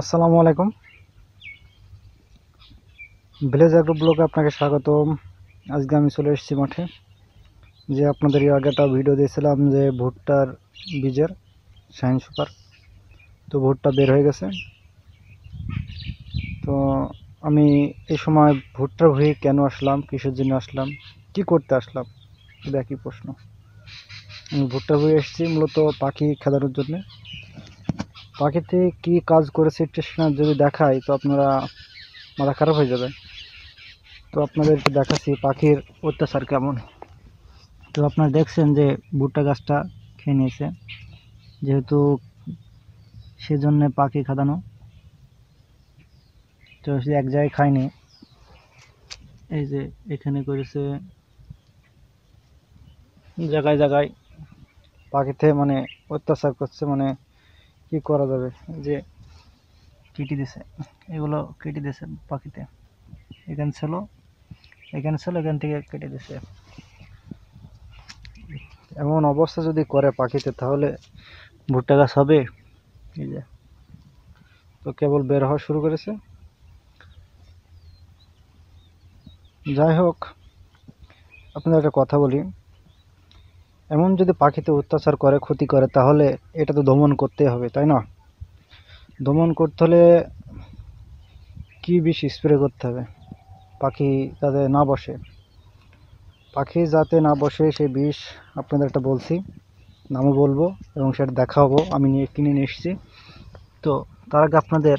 আসসালামু আলাইকুম। Village agro ব্লগে আপনাকে স্বাগতম। আজকে আমি চলে এসেছি মাঠে। যে আপনাদের এর আগে একটা ভিডিও দিয়েছিলাম যে ভুট্টার বীজের শাইন সুপার। তো ভুট্টা বের হয়ে গেছে। তো আমি এই সময় ভুট্টার ভুঁয়ে কেন আসলাম, কিসের জন্য আসলাম, কি করতে আসলাম, এটা একই প্রশ্ন। আমি ভুট্টার ভুঁয়ে এসেছি মূলত পাখি খেদানোর জন্যে। পাখিতে কি কাজ করেছে স্টেশনার যদি দেখায়, তো আপনারা মাথা খারাপ হয়ে যাবে। তো আপনাদেরকে দেখাচ্ছি পাখির অত্যাচার কেমন। তো আপনারা দেখছেন যে ভুট্টা গাছটা খেয়ে নিয়েছে। যেহেতু সেজন্য পাখি খাদানো। তো সে এক জায়গায় খায়নি। এই যে এখানে করেছে। জায়গায় জায়গায় পাখিতে মানে অত্যাচার করছে মানে কি করা যাবে? যে কেটে দিছে, এগুলো কেটে দিছে পাখিতে। এখানে ছিল এখানে ছিল, এখান থেকে কেটে দিছে। এমন অবস্থা যদি করে পাখিতে, তাহলে ভুট্টা গাছ হবে? যে, তো কেবল বের হওয়া শুরু করেছে। যাই হোক, আপনাদের একটা কথা বলি। এমন যদি পাখিতে অত্যাচার করে, ক্ষতি করে, তাহলে এটা তো দমন করতে হবে, তাই না? দমন করতে হলে কি বিষ স্প্রে করতে হবে? পাখি যাতে না বসে। পাখি যাতে না বসে সেই বিষ আপনাদের একটা বলছি, নামও বলব এবং সেটা দেখাবো, আমি নিয়ে কিনে নিয়ে এসেছি। তো তার আগে আপনাদের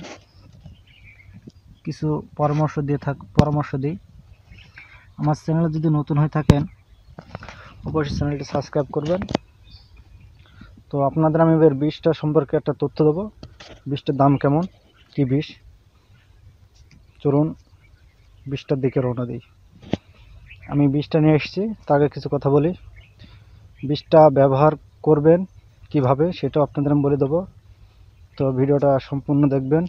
কিছু পরামর্শ দিয়ে থাক, পরামর্শ দিই। আমার চ্যানেলে যদি নতুন হয়ে থাকেন অবশ্যই চ্যানেলটি সাবস্ক্রাইব করবেন। তো আপনাদের আমি এবার বিষটা সম্পর্কে একটা তথ্য দেবো। বিষটার দাম কেমন? কী বিষ চলুন বিষটার দিকে রওনা দিই। আমি বিষটা নিয়ে এসেছি, তার আগে কিছু কথা বলি। বিষটা ব্যবহার করবেন কীভাবে সেটাও আপনাদের আমি বলে দেবো। তো ভিডিওটা সম্পূর্ণ দেখবেন।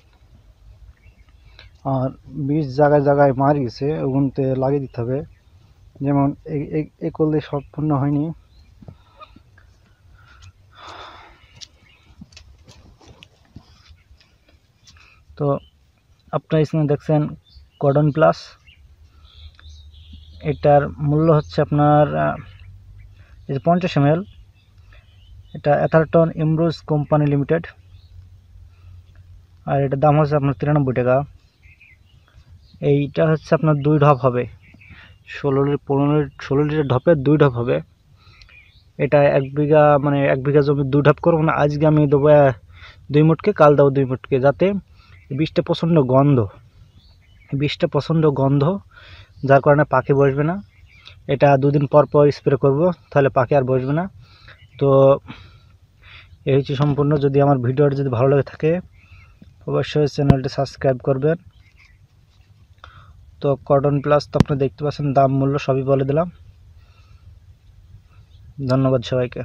আর বিষ জায়গায় জায়গায় মারিয়েছে ওগুনতে লাগিয়ে দিতে হবে। যেমন এই করলে সম্পূর্ণ হয়নি। তো আপনার এখানে দেখছেন কটন প্লাস এটার মূল্য হচ্ছে আপনার পঞ্চাশ এম এটা অ্যাথারটন এমব্রোজ কোম্পানি লিমিটেড আর এটার দাম হচ্ছে আপনার তিরানব্বই টাকা। এইটা হচ্ছে আপনার দুই ঢপ হবে। ষোলো লিটার পনেরো ষোলো লিটার ঢপে দুই ঢপ হবে। এটা এক বিঘা মানে এক বিঘা জমি দুই ঢপ করব না, আজকে আমি দেবো দুই মুটকে, কাল দেবো দুই মুটকে, যাতে বীজটা প্রচণ্ড গন্ধ বীজটা প্রচণ্ড গন্ধ, যার কারণে পাখি বসবে না। এটা দুদিন পর পর স্প্রে করব, তাহলে পাখি আর বসবে না। তো এই হচ্ছে সম্পূর্ণ। যদি আমার ভিডিওটা যদি ভালো লাগে থাকে, অবশ্যই চ্যানেলটি সাবস্ক্রাইব করবেন। তো কটন প্লাস তো আপনি দেখতে পাচ্ছেন দাম মূল্য সবই বলে দিলাম। ধন্যবাদ সবাইকে।